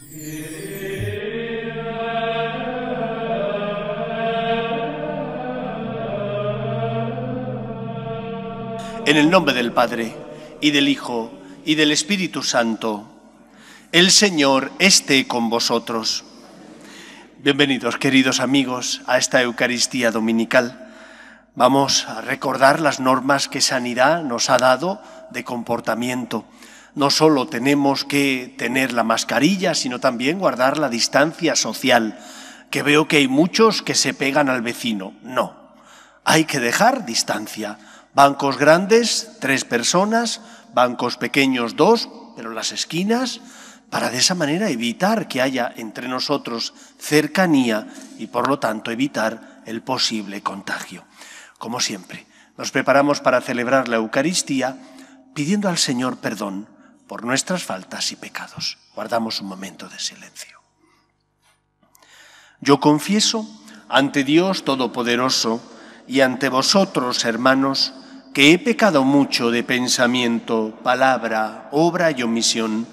En el nombre del Padre, y del Hijo, y del Espíritu Santo, el Señor esté con vosotros. Bienvenidos, queridos amigos, a esta Eucaristía Dominical. Vamos a recordar las normas que Sanidad nos ha dado de comportamiento. No solo tenemos que tener la mascarilla, sino también guardar la distancia social, que veo que hay muchos que se pegan al vecino. No, hay que dejar distancia Bancos grandes, tres personas, bancos pequeños, dos, pero las esquinas, para de esa manera evitar que haya entre nosotros cercanía y por lo tanto evitar el posible contagio. Como siempre, nos preparamos para celebrar la Eucaristía pidiendo al Señor perdón por nuestras faltas y pecados. Guardamos un momento de silencio. Yo confieso ante Dios Todopoderoso y ante vosotros, hermanos, que he pecado mucho de pensamiento, palabra, obra y omisión,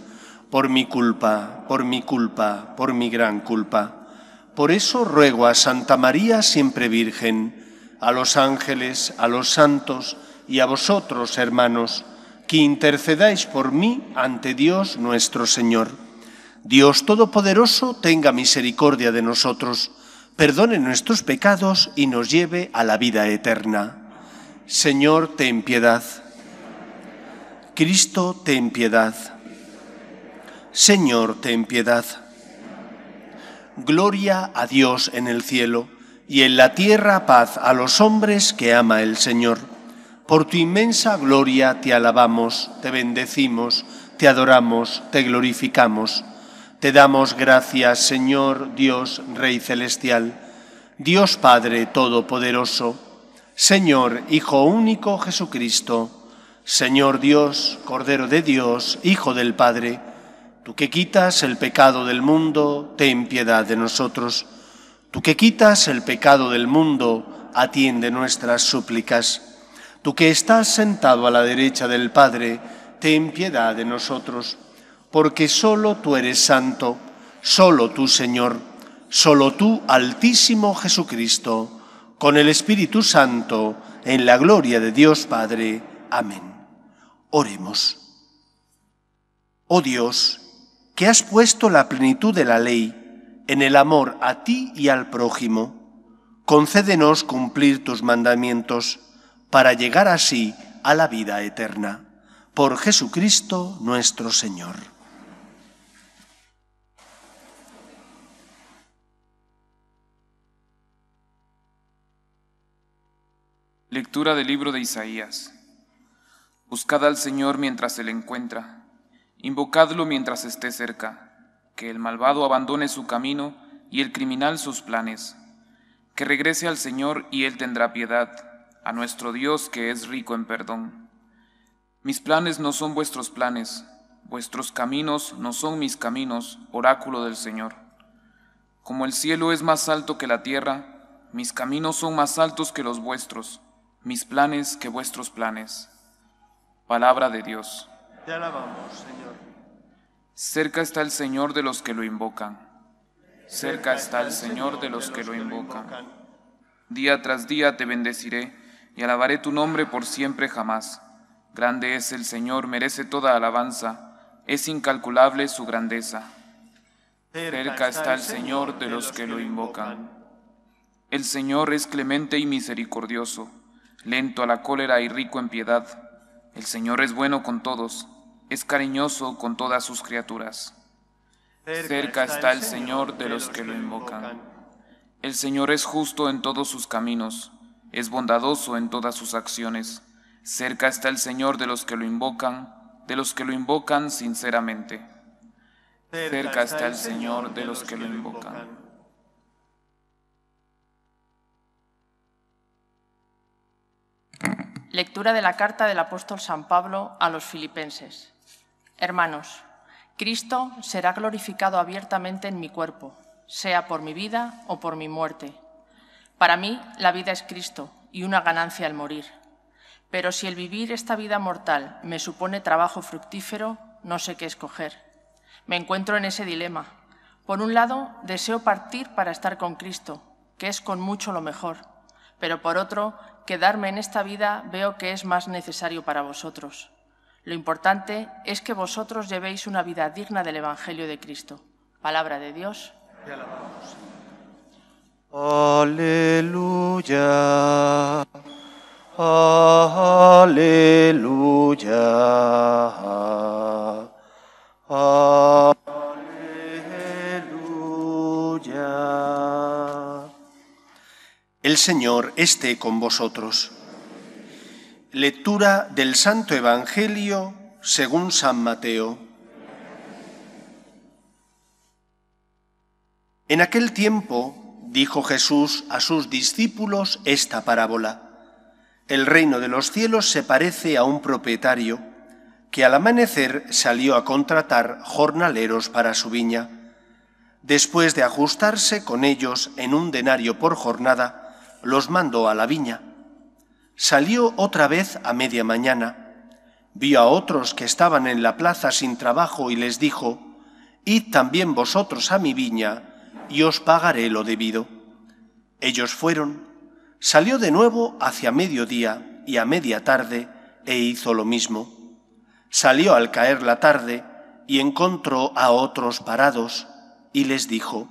por mi culpa, por mi culpa, por mi gran culpa. Por eso ruego a Santa María siempre Virgen, a los ángeles, a los santos y a vosotros, hermanos, que intercedáis por mí ante Dios nuestro Señor. Dios Todopoderoso tenga misericordia de nosotros, perdone nuestros pecados y nos lleve a la vida eterna. Señor, ten piedad. Cristo, ten piedad. Señor, ten piedad. Gloria a Dios en el cielo y en la tierra paz a los hombres que ama el Señor. Por tu inmensa gloria te alabamos, te bendecimos, te adoramos, te glorificamos. Te damos gracias, Señor Dios, Rey Celestial, Dios Padre Todopoderoso Señor, Hijo único Jesucristo, Señor Dios, Cordero de Dios, Hijo del Padre, tú que quitas el pecado del mundo, ten piedad de nosotros. Tú que quitas el pecado del mundo, atiende nuestras súplicas. Tú que estás sentado a la derecha del Padre, ten piedad de nosotros, porque solo tú eres santo, solo tú, Señor, solo tú, Altísimo Jesucristo, con el Espíritu Santo, en la gloria de Dios Padre. Amén. Oremos. Oh Dios, que has puesto la plenitud de la ley en el amor a ti y al prójimo, concédenos cumplir tus mandamientos para llegar así a la vida eterna. Por Jesucristo nuestro Señor. Lectura del libro de Isaías. Buscad al Señor mientras se le encuentra, invocadlo mientras esté cerca, que el malvado abandone su camino y el criminal sus planes, que regrese al Señor y Él tendrá piedad, a nuestro Dios que es rico en perdón. Mis planes no son vuestros planes, vuestros caminos no son mis caminos, oráculo del Señor. Como el cielo es más alto que la tierra, mis caminos son más altos que los vuestros mis planes que vuestros planes. Palabra de Dios. Te alabamos, Señor. Cerca está el Señor de los que lo invocan. Cerca está el Señor de los que lo invocan. Día tras día te bendeciré y alabaré tu nombre por siempre jamás. Grande es el Señor, merece toda alabanza, es incalculable su grandeza. Cerca está el Señor de los que lo invocan. El Señor es clemente y misericordioso lento a la cólera y rico en piedad. El Señor es bueno con todos, es cariñoso con todas sus criaturas. Cerca está el Señor de los que lo invocan. El Señor es justo en todos sus caminos, es bondadoso en todas sus acciones. Cerca está el Señor de los que lo invocan, de los que lo invocan sinceramente. Cerca está el Señor de los que lo invocan. Lectura de la carta del apóstol San Pablo a los filipenses. Hermanos, Cristo será glorificado abiertamente en mi cuerpo, sea por mi vida o por mi muerte. Para mí la vida es Cristo y una ganancia el morir. Pero si el vivir esta vida mortal me supone trabajo fructífero, no sé qué escoger. Me encuentro en ese dilema. Por un lado, deseo partir para estar con Cristo, que es con mucho lo mejor, pero por otro, quedarme en esta vida veo que es más necesario para vosotros. Lo importante es que vosotros llevéis una vida digna del Evangelio de Cristo. Palabra de Dios. Aleluya. Aleluya. Aleluya. El Señor esté con vosotros. Lectura del Santo Evangelio según San Mateo. En aquel tiempo dijo Jesús a sus discípulos esta parábola. El reino de los cielos se parece a un propietario que al amanecer salió a contratar jornaleros para su viña. Después de ajustarse con ellos en un denario por jornada, los mandó a la viña. Salió otra vez a media mañana, vio a otros que estaban en la plaza sin trabajo y les dijo, Id también vosotros a mi viña y os pagaré lo debido. Ellos fueron, salió de nuevo hacia mediodía y a media tarde e hizo lo mismo. Salió al caer la tarde y encontró a otros parados y les dijo,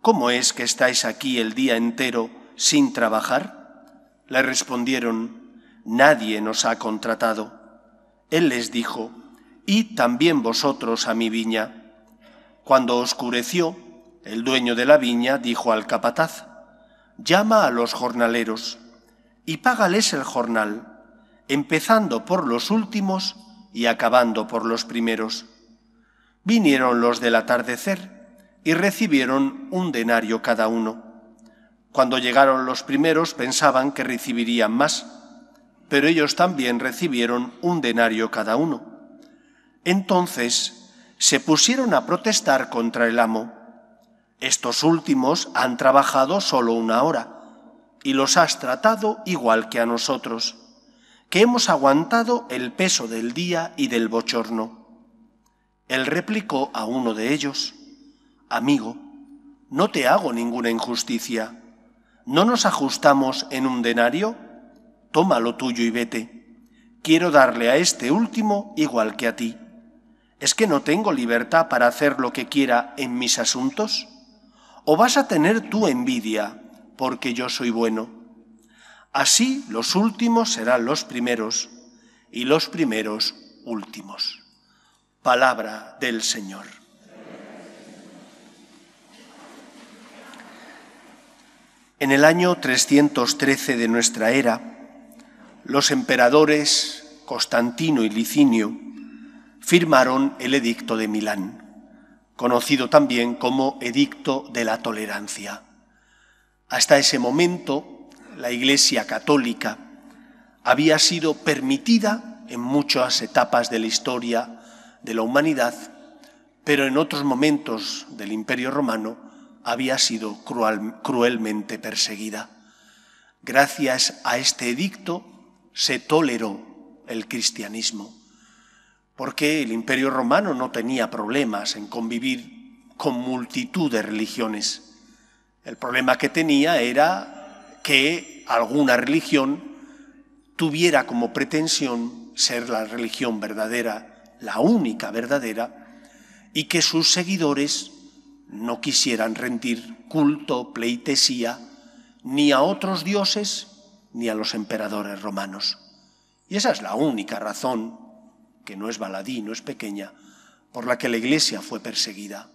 ¿Cómo es que estáis aquí el día entero sin trabajar? Le respondieron, Nadie nos ha contratado. Él les dijo, Id también vosotros a mi viña. Cuando oscureció, el dueño de la viña dijo al capataz, Llama a los jornaleros y págales el jornal, empezando por los últimos y acabando por los primeros. Vinieron los del atardecer y recibieron un denario cada uno. Cuando llegaron los primeros pensaban que recibirían más, pero ellos también recibieron un denario cada uno. Entonces se pusieron a protestar contra el amo. Estos últimos han trabajado solo una hora y los has tratado igual que a nosotros que hemos aguantado el peso del día y del bochorno. Él replicó a uno de ellos, Amigo, no te hago ninguna injusticia. ¿No nos ajustamos en un denario? Toma lo tuyo y vete. Quiero darle a este último igual que a ti. ¿Es que no tengo libertad para hacer lo que quiera en mis asuntos? ¿O vas a tener tu envidia porque yo soy bueno? Así los últimos serán los primeros y los primeros últimos. Palabra del Señor. En el año 313 de nuestra era, los emperadores Constantino y Licinio firmaron el Edicto de Milán, conocido también como Edicto de la Tolerancia. Hasta ese momento, la Iglesia católica había sido permitida en muchas etapas de la historia de la humanidad, pero en otros momentos del Imperio Romano había sido cruelmente perseguida. Gracias a este edicto se toleró el cristianismo, porque el Imperio Romano no tenía problemas en convivir con multitud de religiones. El problema que tenía era que alguna religión tuviera como pretensión ser la religión verdadera, la única verdadera, y que sus seguidores no quisieran rendir culto, pleitesía, ni a otros dioses, ni a los emperadores romanos. Y esa es la única razón, que no es baladí, no es pequeña, por la que la Iglesia fue perseguida,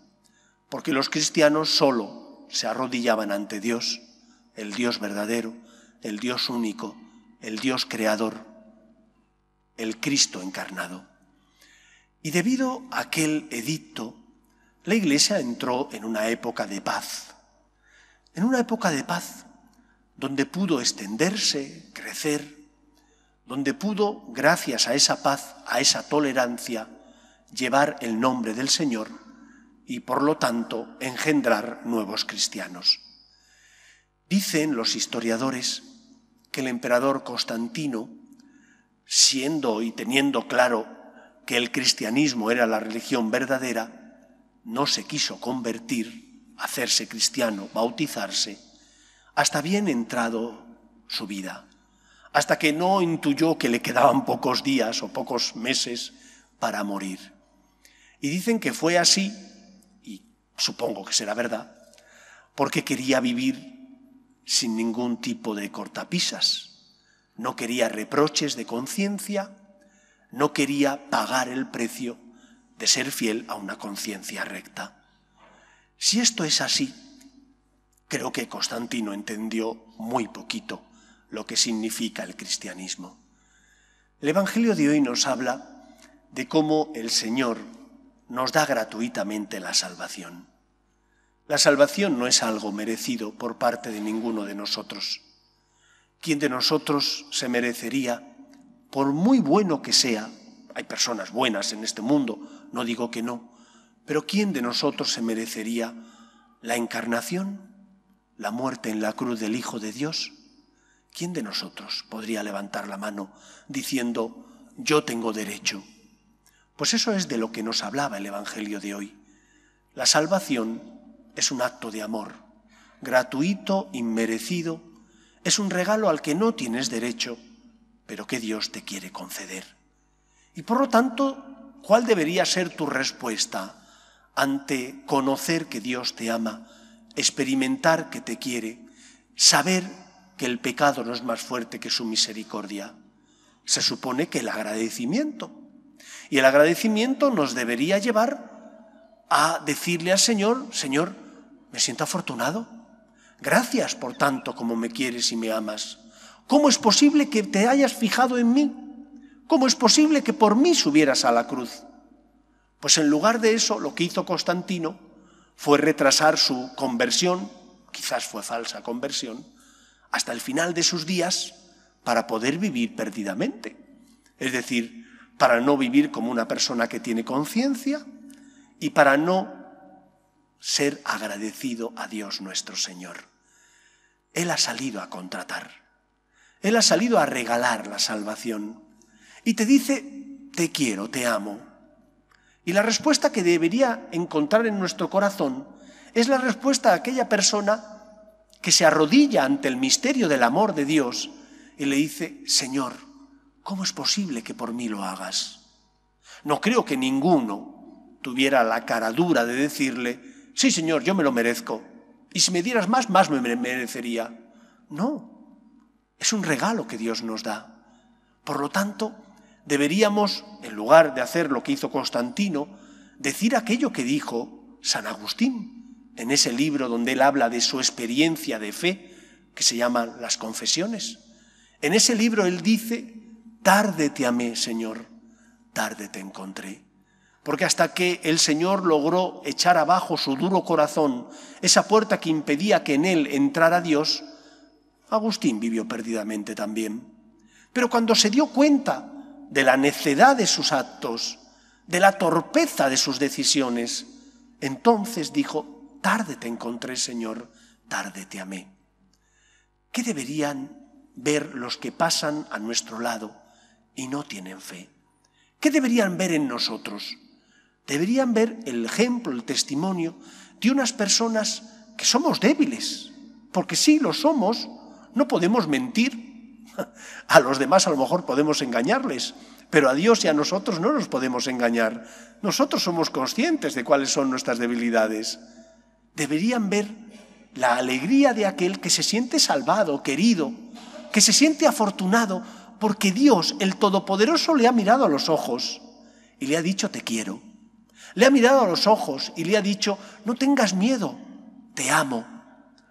porque los cristianos solo se arrodillaban ante Dios el Dios verdadero, el Dios único, el Dios creador, el Cristo encarnado. Y debido a aquel edicto, la Iglesia entró en una época de paz, en una época de paz donde pudo extenderse, crecer, donde pudo, gracias a esa paz, a esa tolerancia, llevar el nombre del Señor y por lo tanto engendrar nuevos cristianos. Dicen los historiadores que el emperador Constantino, siendo y teniendo claro que el cristianismo era la religión verdadera, no se quiso convertir, hacerse cristiano, bautizarse, hasta bien entrado su vida, hasta que no intuyó que le quedaban pocos días o pocos meses para morir. Y dicen que fue así, y supongo que será verdad, porque quería vivir sin ningún tipo de cortapisas, no quería reproches de conciencia, no quería pagar el precio de ser fiel a una conciencia recta. Si esto es así, creo que Constantino entendió muy poquito lo que significa el cristianismo. El Evangelio de hoy nos habla de cómo el Señor nos da gratuitamente la salvación. La salvación no es algo merecido por parte de ninguno de nosotros. ¿Quién de nosotros se merecería, por muy bueno que sea, hay personas buenas en este mundo, no digo que no, pero ¿quién de nosotros se merecería la encarnación, la muerte en la cruz del Hijo de Dios? ¿Quién de nosotros podría levantar la mano diciendo, yo tengo derecho? Pues eso es de lo que nos hablaba el Evangelio de hoy. La salvación es un acto de amor, gratuito, inmerecido, es un regalo al que no tienes derecho, pero que Dios te quiere conceder. Y por lo tanto, ¿cuál debería ser tu respuesta ante conocer que Dios te ama, experimentar que te quiere, saber que el pecado no es más fuerte que su misericordia? Se supone que el agradecimiento. Y el agradecimiento nos debería llevar a decirle al Señor, Señor, me siento afortunado. Gracias por tanto como me quieres y me amas. ¿Cómo es posible que te hayas fijado en mí? ¿Cómo es posible que por mí subieras a la cruz? Pues en lugar de eso, lo que hizo Constantino fue retrasar su conversión, quizás fue falsa conversión, hasta el final de sus días para poder vivir perdidamente. Es decir, para no vivir como una persona que tiene conciencia y para no ser agradecido a Dios nuestro Señor. Él ha salido a contratar. Él ha salido a regalar la salvación y te dice, te quiero, te amo. Y la respuesta que debería encontrar en nuestro corazón es la respuesta a aquella persona que se arrodilla ante el misterio del amor de Dios y le dice, Señor, ¿cómo es posible que por mí lo hagas? No creo que ninguno tuviera la cara dura de decirle, sí, Señor, yo me lo merezco. Y si me dieras más, más me merecería. No, es un regalo que Dios nos da. Por lo tanto, deberíamos, en lugar de hacer lo que hizo Constantino, decir aquello que dijo San Agustín en ese libro donde él habla de su experiencia de fe, que se llama Las Confesiones. En ese libro él dice, tarde te amé, Señor, tarde te encontré. Porque hasta que el Señor logró echar abajo su duro corazón, esa puerta que impedía que en él entrara Dios, Agustín vivió perdidamente también. Pero cuando se dio cuenta de la necedad de sus actos, de la torpeza de sus decisiones. Entonces dijo, tarde te encontré, Señor, tarde te amé. ¿Qué deberían ver los que pasan a nuestro lado y no tienen fe? ¿Qué deberían ver en nosotros? Deberían ver el ejemplo, el testimonio de unas personas que somos débiles, porque sí lo somos, no podemos mentir, a los demás a lo mejor podemos engañarles, pero a Dios y a nosotros no nos podemos engañar. Nosotros somos conscientes de cuáles son nuestras debilidades. Deberían ver la alegría de aquel que se siente salvado, querido, que se siente afortunado, porque Dios, el Todopoderoso, le ha mirado a los ojos y le ha dicho, te quiero. Le ha mirado a los ojos y le ha dicho, no tengas miedo, te amo.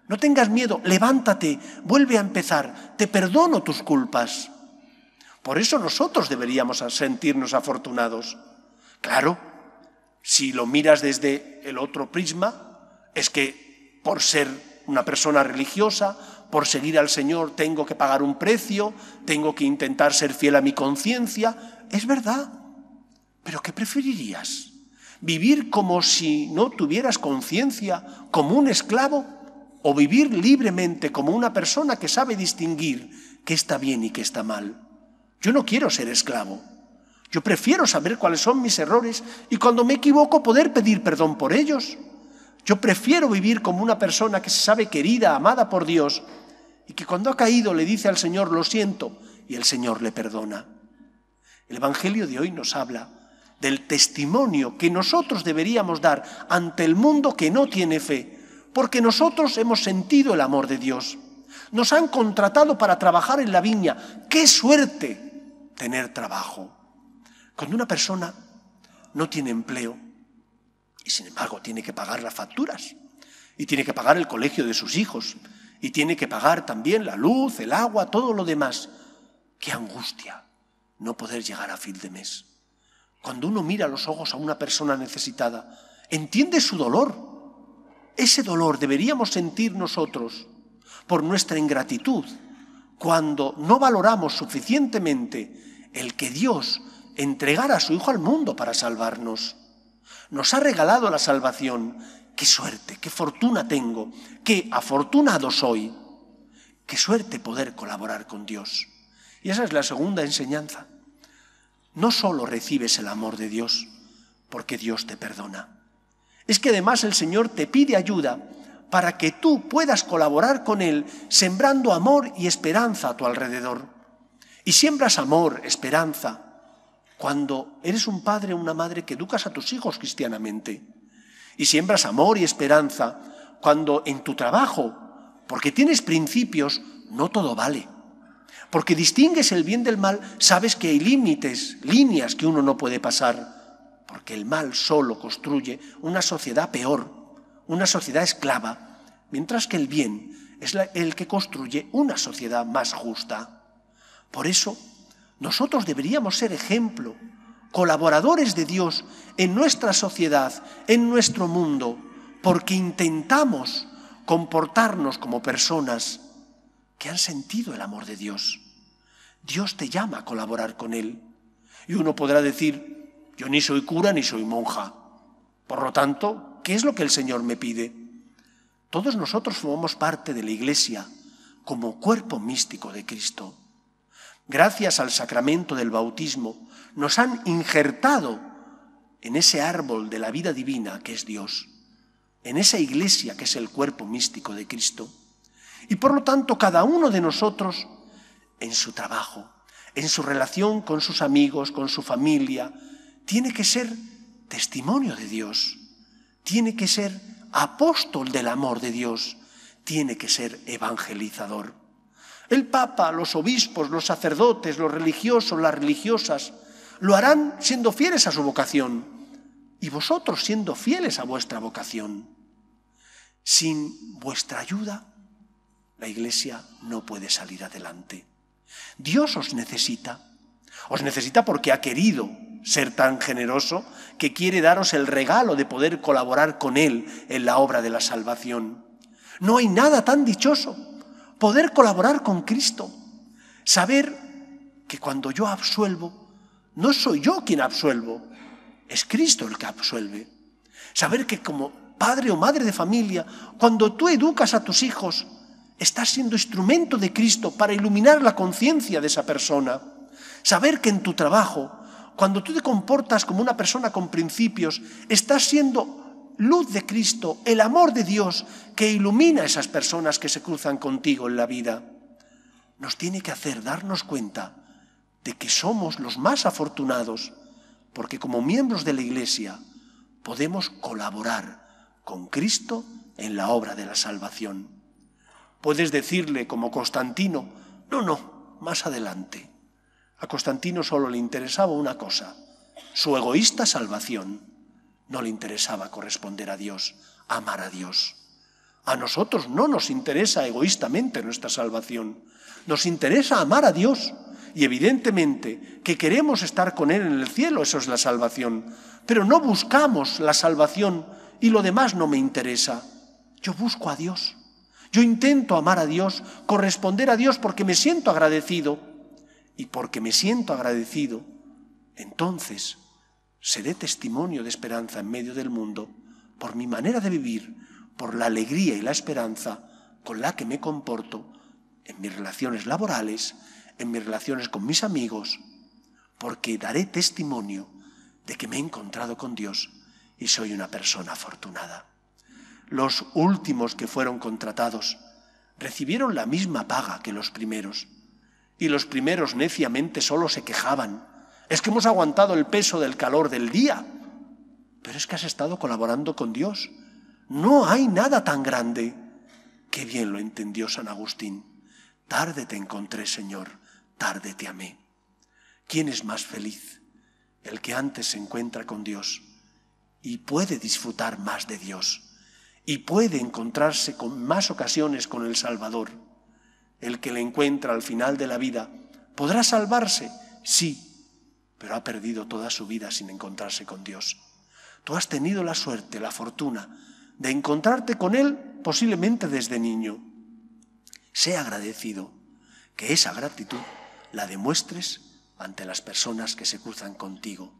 No tengas miedo, levántate, vuelve a empezar, te perdono tus culpas. Por eso nosotros deberíamos sentirnos afortunados. Claro, si lo miras desde el otro prisma, es que por ser una persona religiosa, por seguir al Señor, tengo que pagar un precio, tengo que intentar ser fiel a mi conciencia. Es verdad. Pero ¿qué preferirías? ¿Vivir como si no tuvieras conciencia, como un esclavo? o vivir libremente como una persona que sabe distinguir qué está bien y qué está mal. Yo no quiero ser esclavo. Yo prefiero saber cuáles son mis errores y cuando me equivoco poder pedir perdón por ellos. Yo prefiero vivir como una persona que se sabe querida, amada por Dios y que cuando ha caído le dice al Señor, lo siento, y el Señor le perdona. El Evangelio de hoy nos habla del testimonio que nosotros deberíamos dar ante el mundo que no tiene fe, porque nosotros hemos sentido el amor de Dios. Nos han contratado para trabajar en la viña. ¡Qué suerte tener trabajo! Cuando una persona no tiene empleo y sin embargo tiene que pagar las facturas y tiene que pagar el colegio de sus hijos y tiene que pagar también la luz, el agua, todo lo demás, qué angustia no poder llegar a fin de mes. Cuando uno mira los ojos a una persona necesitada, entiende su dolor. Ese dolor deberíamos sentir nosotros por nuestra ingratitud cuando no valoramos suficientemente el que Dios entregar a su Hijo al mundo para salvarnos. Nos ha regalado la salvación. Qué suerte, qué fortuna tengo, qué afortunado soy. Qué suerte poder colaborar con Dios. Y esa es la segunda enseñanza. No solo recibes el amor de Dios, porque Dios te perdona. Es que además el Señor te pide ayuda para que tú puedas colaborar con Él sembrando amor y esperanza a tu alrededor. Y siembras amor, esperanza, cuando eres un padre o una madre que educas a tus hijos cristianamente y siembras amor y esperanza, cuando en tu trabajo, porque tienes principios, no todo vale. Porque distingues el bien del mal, sabes que hay límites, líneas que uno no puede pasar, porque el mal solo construye una sociedad peor, una sociedad esclava, mientras que el bien es el que construye una sociedad más justa. Por eso, nosotros deberíamos ser ejemplo, colaboradores de Dios en nuestra sociedad, en nuestro mundo, porque intentamos comportarnos como personas que han sentido el amor de Dios. Dios te llama a colaborar con Él. Y uno podrá decir, yo ni soy cura ni soy monja. Por lo tanto, ¿qué es lo que el Señor me pide? Todos nosotros formamos parte de la Iglesia como cuerpo místico de Cristo gracias al sacramento del bautismo, nos han injertado en ese árbol de la vida divina que es Dios, en esa iglesia que es el cuerpo místico de Cristo. Y por lo tanto, cada uno de nosotros, en su trabajo, en su relación con sus amigos, con su familia, tiene que ser testimonio de Dios, tiene que ser apóstol del amor de Dios, tiene que ser evangelizador. El Papa, los obispos, los sacerdotes, los religiosos, las religiosas, lo harán siendo fieles a su vocación y vosotros siendo fieles a vuestra vocación. Sin vuestra ayuda, la Iglesia no puede salir adelante. Dios os necesita. Os necesita porque ha querido ser tan generoso que quiere daros el regalo de poder colaborar con Él en la obra de la salvación. No hay nada tan dichoso poder colaborar con Cristo, saber que cuando yo absuelvo, no soy yo quien absuelvo, es Cristo el que absuelve. Saber que como padre o madre de familia, cuando tú educas a tus hijos, estás siendo instrumento de Cristo para iluminar la conciencia de esa persona. Saber que en tu trabajo, cuando tú te comportas como una persona con principios, estás siendo luz de Cristo, el amor de Dios que ilumina a esas personas que se cruzan contigo en la vida, nos tiene que hacer darnos cuenta de que somos los más afortunados porque como miembros de la Iglesia podemos colaborar con Cristo en la obra de la salvación. Puedes decirle como Constantino, no, no, más adelante. A Constantino solo le interesaba una cosa, su egoísta salvación. No le interesaba corresponder a Dios, amar a Dios. A nosotros no nos interesa egoístamente nuestra salvación. Nos interesa amar a Dios y evidentemente que queremos estar con Él en el cielo, eso es la salvación. Pero no buscamos la salvación y lo demás no me interesa. Yo busco a Dios. Yo intento amar a Dios, corresponder a Dios porque me siento agradecido. Y porque me siento agradecido, entonces seré testimonio de esperanza en medio del mundo por mi manera de vivir, por la alegría y la esperanza con la que me comporto en mis relaciones laborales, en mis relaciones con mis amigos, porque daré testimonio de que me he encontrado con Dios y soy una persona afortunada. Los últimos que fueron contratados recibieron la misma paga que los primeros, y los primeros neciamente solo se quejaban. Es que hemos aguantado el peso del calor del día, pero es que has estado colaborando con Dios. No hay nada tan grande. Qué bien lo entendió San Agustín. Tarde te encontré, Señor, tarde te amé. ¿Quién es más feliz? El que antes se encuentra con Dios y puede disfrutar más de Dios y puede encontrarse con más ocasiones con el Salvador. El que le encuentra al final de la vida podrá salvarse, sí, pero ha perdido toda su vida sin encontrarse con Dios. Tú has tenido la suerte, la fortuna de encontrarte con Él posiblemente desde niño. Sé agradecido que esa gratitud la demuestres ante las personas que se cruzan contigo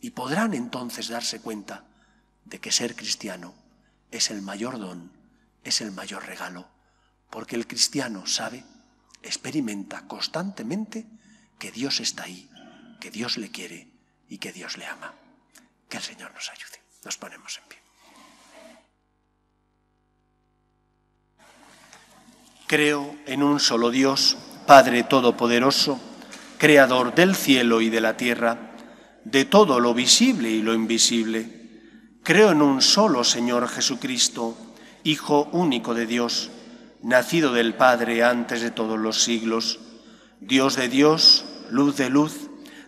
y podrán entonces darse cuenta de que ser cristiano es el mayor don, es el mayor regalo, porque el cristiano sabe, experimenta constantemente que Dios está ahí, que Dios le quiere y que Dios le ama. Que el Señor nos ayude. Nos ponemos en pie. Creo en un solo Dios, Padre Todopoderoso, Creador del cielo y de la tierra, de todo lo visible y lo invisible Creo en un solo Señor Jesucristo, Hijo único de Dios, nacido del Padre antes de todos los siglos, Dios de Dios, luz de luz,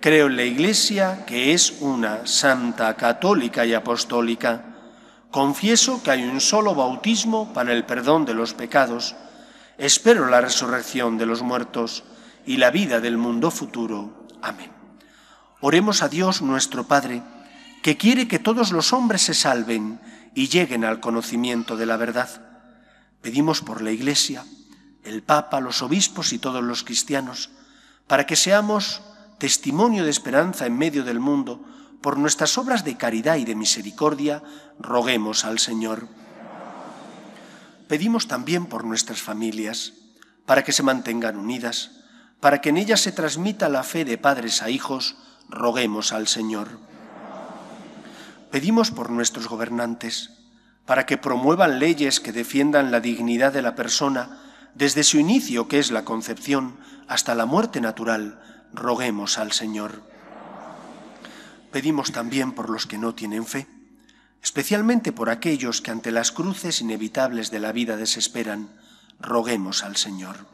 Creo en la Iglesia, que es una santa, católica y apostólica. Confieso que hay un solo bautismo para el perdón de los pecados. Espero la resurrección de los muertos y la vida del mundo futuro. Amén. Oremos a Dios nuestro Padre que quiere que todos los hombres se salven y lleguen al conocimiento de la verdad. Pedimos por la Iglesia, el Papa, los obispos y todos los cristianos, para que seamos testimonio de esperanza en medio del mundo, por nuestras obras de caridad y de misericordia, roguemos al Señor. Pedimos también por nuestras familias, para que se mantengan unidas, para que en ellas se transmita la fe de padres a hijos, roguemos al Señor. Pedimos por nuestros gobernantes, para que promuevan leyes que defiendan la dignidad de la persona desde su inicio, que es la concepción, hasta la muerte natural. Roguemos al Señor. Pedimos también por los que no tienen fe, especialmente por aquellos que ante las cruces inevitables de la vida desesperan. Roguemos al Señor.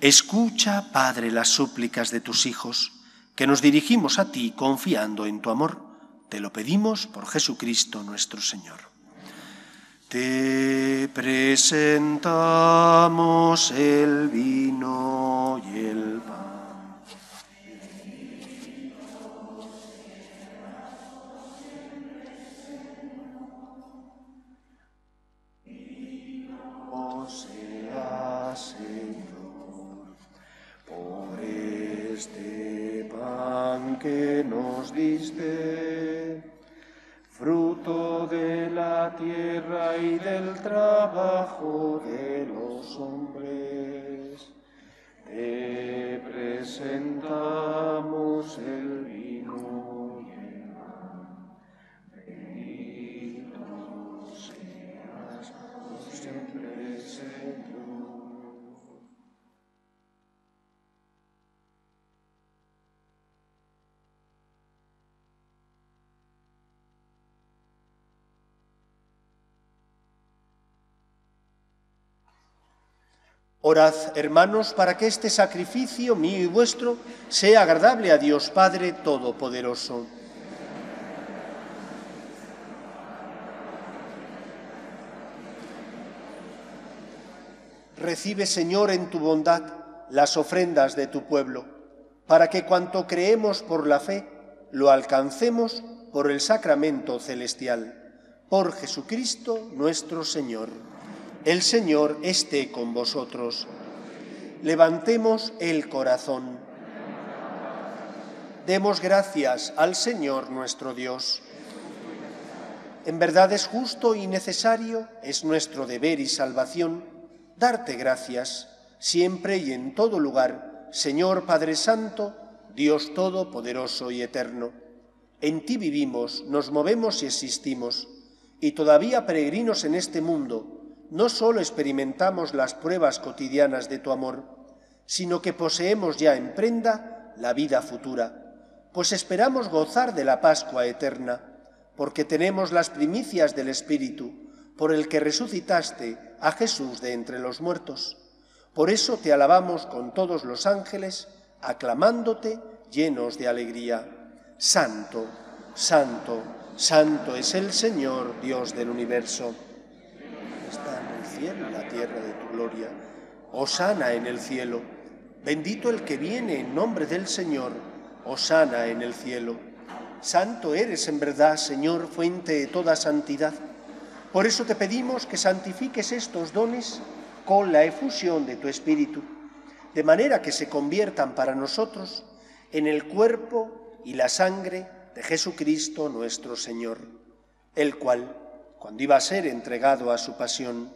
Escucha, Padre, las súplicas de tus hijos, que nos dirigimos a ti confiando en tu amor te lo pedimos por Jesucristo nuestro Señor. Te presentamos el vino y el pan. sea, Señor, por este pan que nos diste fruto de la tierra y del trabajo de los hombres. Te presentamos el vino Orad, hermanos, para que este sacrificio mío y vuestro sea agradable a Dios Padre Todopoderoso. Recibe, Señor, en tu bondad las ofrendas de tu pueblo, para que cuanto creemos por la fe, lo alcancemos por el sacramento celestial. Por Jesucristo nuestro Señor. El Señor esté con vosotros. Levantemos el corazón. Demos gracias al Señor nuestro Dios. En verdad es justo y necesario, es nuestro deber y salvación, darte gracias siempre y en todo lugar, Señor Padre Santo, Dios Todopoderoso y Eterno. En ti vivimos, nos movemos y existimos, y todavía peregrinos en este mundo, no solo experimentamos las pruebas cotidianas de tu amor, sino que poseemos ya en prenda la vida futura, pues esperamos gozar de la Pascua eterna, porque tenemos las primicias del Espíritu, por el que resucitaste a Jesús de entre los muertos. Por eso te alabamos con todos los ángeles, aclamándote llenos de alegría. Santo, santo, santo es el Señor, Dios del universo la tierra de tu gloria. Osana en el cielo. Bendito el que viene en nombre del Señor. Osana en el cielo. Santo eres en verdad, Señor, fuente de toda santidad. Por eso te pedimos que santifiques estos dones con la efusión de tu Espíritu, de manera que se conviertan para nosotros en el cuerpo y la sangre de Jesucristo nuestro Señor, el cual, cuando iba a ser entregado a su pasión,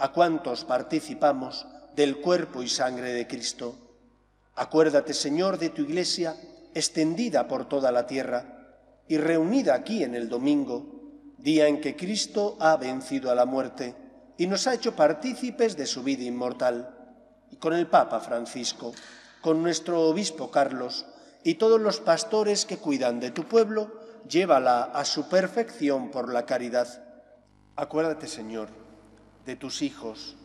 a cuantos participamos del cuerpo y sangre de Cristo. Acuérdate, Señor, de tu Iglesia extendida por toda la tierra y reunida aquí en el domingo, día en que Cristo ha vencido a la muerte y nos ha hecho partícipes de su vida inmortal, y con el Papa Francisco, con nuestro obispo Carlos y todos los pastores que cuidan de tu pueblo, llévala a su perfección por la caridad. Acuérdate, Señor, de tus hijos,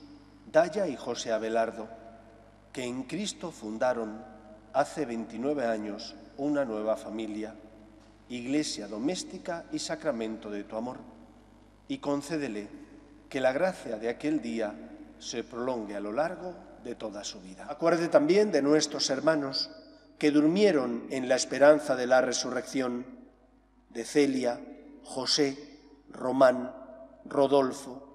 Daya y José Abelardo, que en Cristo fundaron hace 29 años una nueva familia, iglesia doméstica y sacramento de tu amor, y concédele que la gracia de aquel día se prolongue a lo largo de toda su vida. Acuerde también de nuestros hermanos que durmieron en la esperanza de la resurrección, de Celia, José, Román, Rodolfo,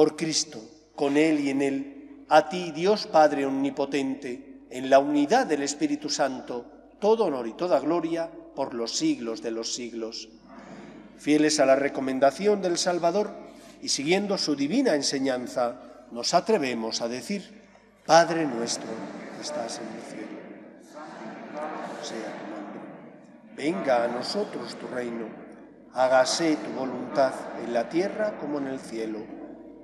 Por Cristo, con Él y en Él, a ti, Dios Padre Omnipotente, en la unidad del Espíritu Santo, todo honor y toda gloria por los siglos de los siglos. Fieles a la recomendación del Salvador y siguiendo su divina enseñanza, nos atrevemos a decir, Padre nuestro que estás en el cielo, sea tu nombre, venga a nosotros tu reino, hágase tu voluntad en la tierra como en el cielo.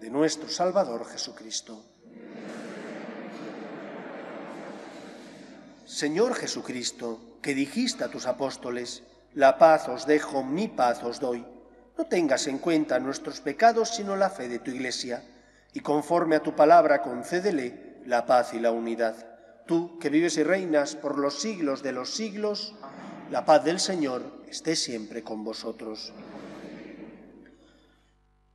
de nuestro Salvador Jesucristo. Señor Jesucristo, que dijiste a tus apóstoles, la paz os dejo, mi paz os doy, no tengas en cuenta nuestros pecados, sino la fe de tu Iglesia, y conforme a tu palabra concédele la paz y la unidad. Tú, que vives y reinas por los siglos de los siglos, la paz del Señor esté siempre con vosotros.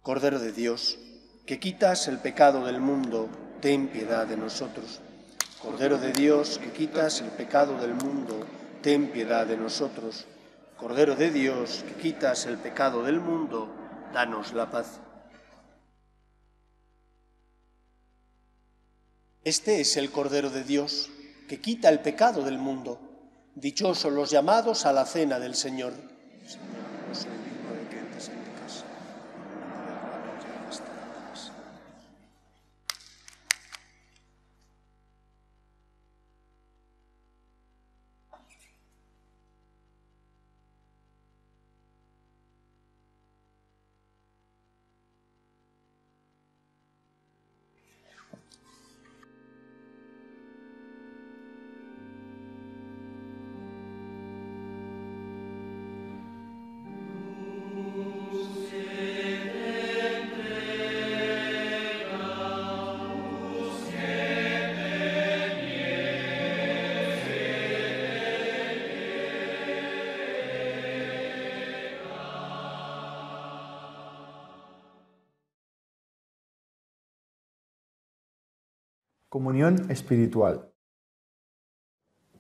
Cordero de Dios, que quitas el pecado del mundo, ten piedad de nosotros. Cordero de Dios, que quitas el pecado del mundo, ten piedad de nosotros. Cordero de Dios, que quitas el pecado del mundo, danos la paz. Este es el Cordero de Dios, que quita el pecado del mundo. Dichosos los llamados a la cena del Señor. Comunión espiritual.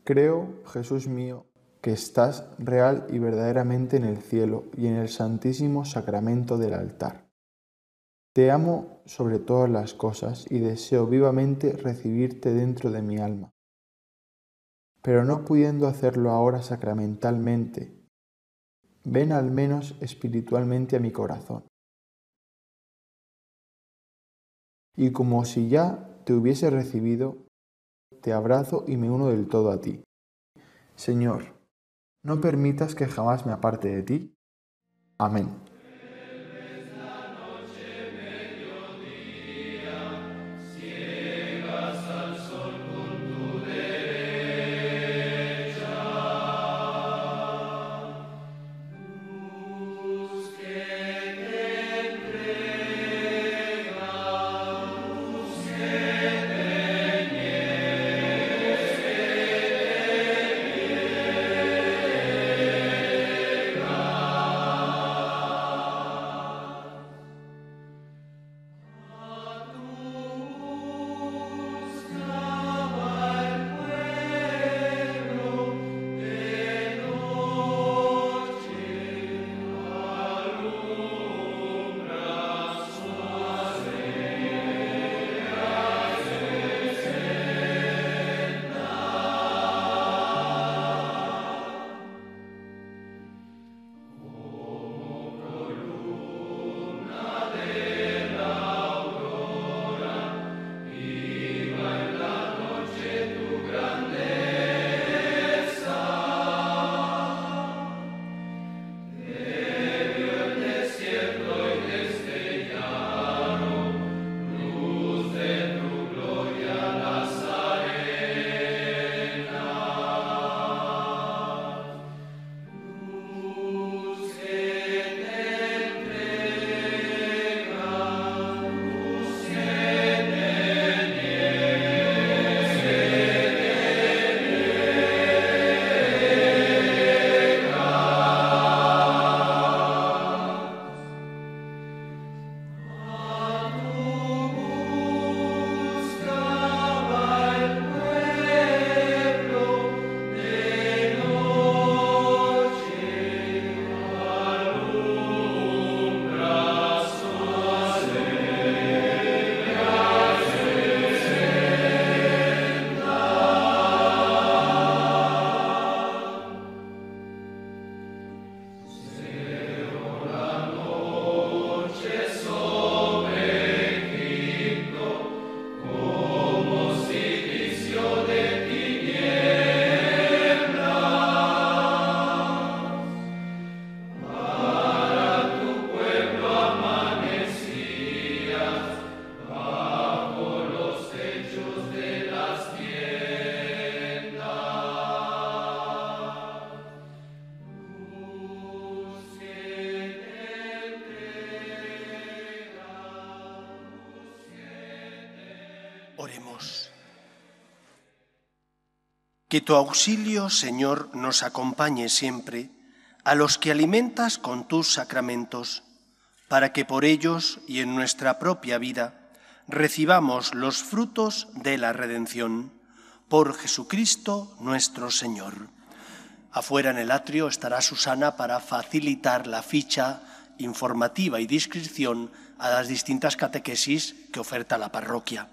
Creo, Jesús mío, que estás real y verdaderamente en el cielo y en el santísimo sacramento del altar. Te amo sobre todas las cosas y deseo vivamente recibirte dentro de mi alma. Pero no pudiendo hacerlo ahora sacramentalmente, ven al menos espiritualmente a mi corazón. Y como si ya te hubiese recibido, te abrazo y me uno del todo a ti. Señor, no permitas que jamás me aparte de ti. Amén. Que tu auxilio, Señor, nos acompañe siempre a los que alimentas con tus sacramentos, para que por ellos y en nuestra propia vida recibamos los frutos de la redención. Por Jesucristo nuestro Señor. Afuera en el atrio estará Susana para facilitar la ficha informativa y de inscripción a las distintas catequesis que oferta la parroquia.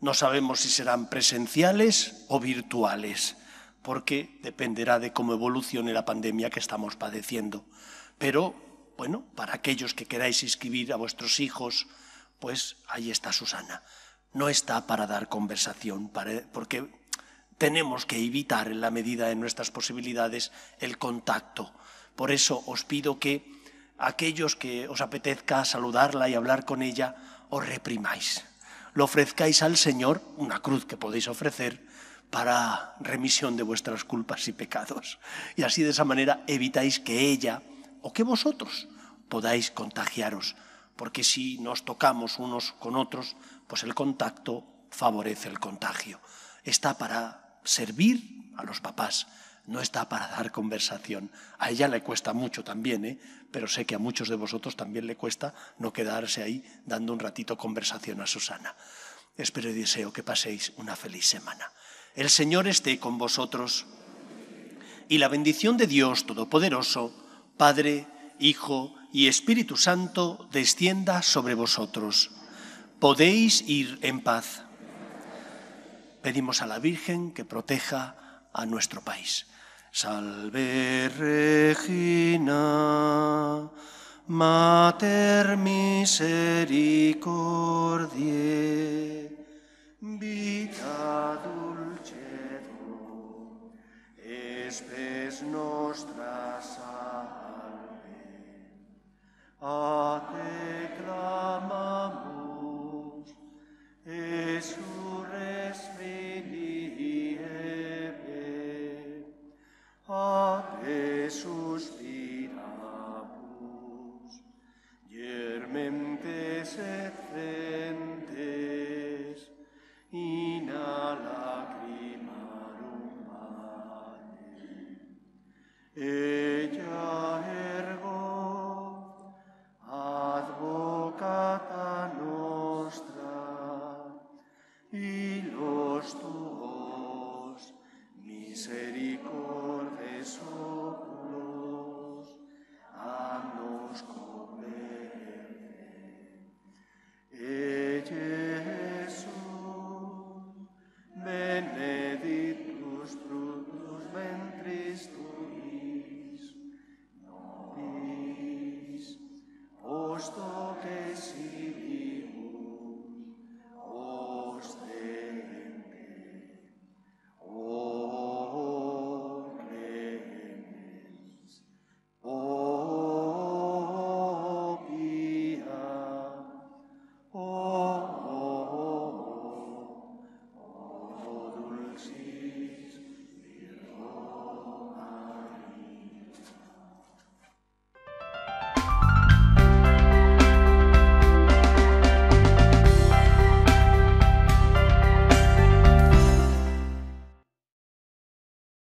No sabemos si serán presenciales o virtuales, porque dependerá de cómo evolucione la pandemia que estamos padeciendo. Pero, bueno, para aquellos que queráis inscribir a vuestros hijos, pues ahí está Susana. No está para dar conversación, porque tenemos que evitar en la medida de nuestras posibilidades el contacto. Por eso os pido que aquellos que os apetezca saludarla y hablar con ella, os reprimáis lo ofrezcáis al Señor, una cruz que podéis ofrecer para remisión de vuestras culpas y pecados. Y así de esa manera evitáis que ella o que vosotros podáis contagiaros, porque si nos tocamos unos con otros, pues el contacto favorece el contagio. Está para servir a los papás, no está para dar conversación. A ella le cuesta mucho también, ¿eh? pero sé que a muchos de vosotros también le cuesta no quedarse ahí dando un ratito conversación a Susana. Espero y deseo que paséis una feliz semana. El Señor esté con vosotros y la bendición de Dios Todopoderoso, Padre, Hijo y Espíritu Santo, descienda sobre vosotros. Podéis ir en paz. Pedimos a la Virgen que proteja a nuestro país. Salve Regina, Mater misericordiae, vita dulcetum, espes nostra salve. A te clamamos, Jesús respira. ave suspiramus, yermentes etcentes, in a lacrimarum mare.